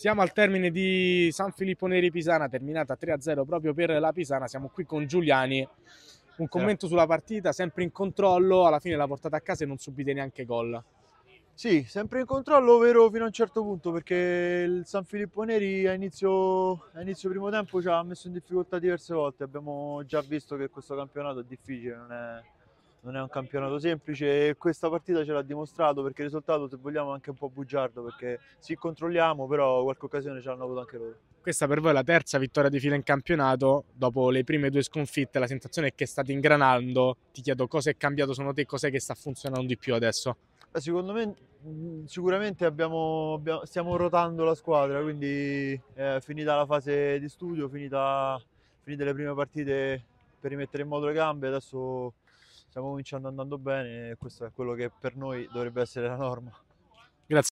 Siamo al termine di San Filippo Neri Pisana, terminata 3-0 proprio per la Pisana. Siamo qui con Giuliani. Un commento sulla partita, sempre in controllo, alla fine la portata a casa e non subite neanche gol. Sì, sempre in controllo, vero fino a un certo punto, perché il San Filippo Neri a inizio, a inizio primo tempo ci ha messo in difficoltà diverse volte. Abbiamo già visto che questo campionato è difficile, non è, non è un campionato semplice e questa partita ce l'ha dimostrato perché il risultato, se vogliamo, è anche un po' bugiardo, perché sì, controlliamo, però qualche occasione ce l'hanno avuto anche loro. Questa per voi è la terza vittoria di fila in campionato, dopo le prime due sconfitte, la sensazione è che state ingranando. Ti chiedo cosa è cambiato secondo te, cos'è che sta funzionando di più adesso? Beh, secondo me mh, sicuramente abbiamo, abbiamo- stiamo rotando la squadra, quindi è finita la fase di studio, finita, finite le prime partite per rimettere in moto le gambe, adesso stiamo cominciando andando bene e questo è quello che per noi dovrebbe essere la norma.